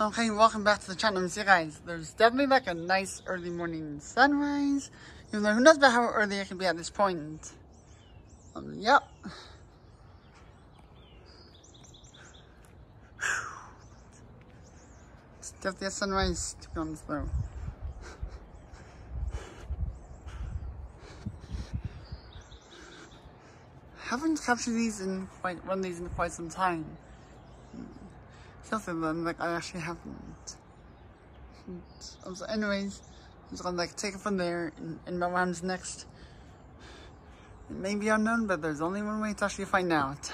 Okay, welcome back to the channel. See guys, there's definitely like a nice early morning sunrise. Even though who knows about how early it can be at this point. Um, yep. It's definitely a sunrise to be honest though. haven't captured these in quite run these in quite some time. Something them like I actually haven't. So anyways, I'm just gonna like take it from there and, and my mom's next. It may be unknown, but there's only one way to actually find out.